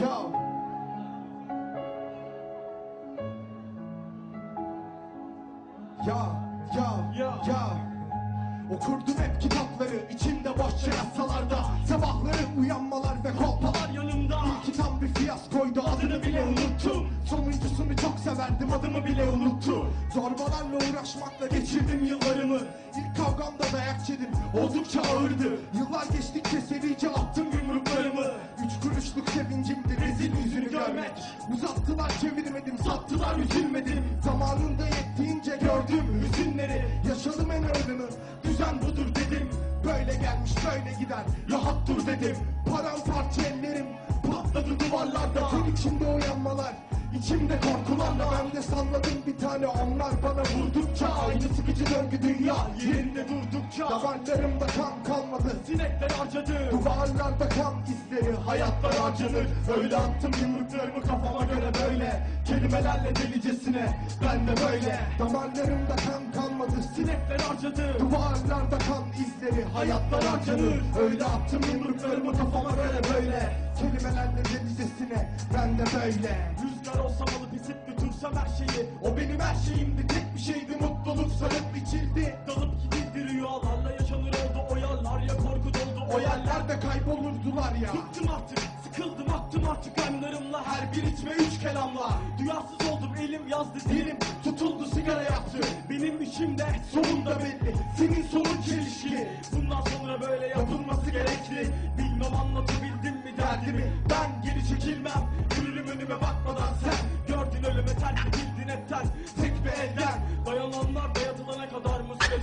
Yo. Yo, yo, yo, yo. Okurdum hep kitapları içimde boşça yasalarda. Sabahları uyanmalar ve kolpalar yanımda. İlki tam bir fiyaskoydu adını bile unuttum. Sonuncusunu çok severdim adımı bile unuttu Zorbalarla uğraşmakla geçirdim yıllarımı. İlk kavgamda dayak yedim oldukça ağırdı. Yıllar Uzattılar çevirmedim sattılar üzülmedim. Zamanında yettiğince gördüm hüzünleri. Yaşadım en ağırını düzen budur dedim. Böyle gelmiş böyle gider rahat dur dedim. Paramparça de salladım bir tane onlar bana vurdukça Aynı sıkıcı döngü dünya yerinde durdukça Damarlarımda kan kalmadı Sinekler harcadı Duvarlarda kan izleri hayatlar harcanır. Öyle attım yumruklarımı kafama göre böyle Kelimelerle delicesine ben de böyle. Damarlarımda kan kalmadı Sinekler harcadı Duvarlarda kan izleri hayatlar harcanır. Öyle attım yumruklarımı kafama göre böyle Kelimelerle delicesine ben de böyle. Rüzgar olsam alıp isip götürsem her şeyi O benim her şeyimdi. Tek bir şeydi mutluluk sarıp içildi. Dalıp gidildi rüyalarla yaşanır oldu. O yollar ya korku doldu O yerlerde kaybolurdular ya. Bıktım artık sıkıldım attım artık anlarımla. Her bir içme üç kelamla. Duyarsız oldum elim yazdı dilim tutuldu sigara yaptı Benim içimde Sonunda belli senin sonun çelişki. Bundan sonra böyle yapılması gerekli. Bilmem anlatabildim mi derdimi? Ben geri çekilmem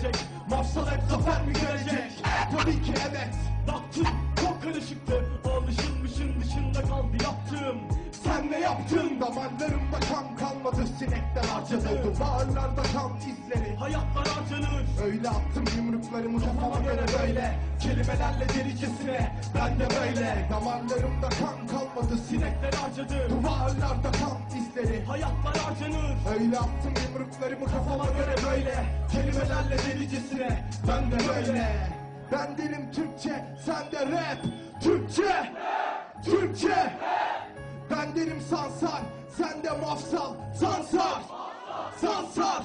sürecek Mafsal hep zafer mi görecek? Tabii ki evet. Baktım çok karışıktı. Alışılmışın dışında kaldı yaptığım. Sen ne yaptın? Damarlarımda kan kalmadı Sinekler harcadı. Duvarlarda kan izleri. Hayatlar harcanır. Öyle attım yumruklarımı kafama göre böyle. Kelimelerle delicesine ben de böyle. Damarlarımda kan kalmadı Sinek Sinekler harcadı. Duvarlarda kan izleri. Hayatlar harcanır. Öyle attım yumruklarımı kafama Kelimelerle delicesine ben de böyle. Ben derim Türkçe sen de rap. Türkçe Türkçe. Ben derim sansar sen de mafsal. Sansar Sansar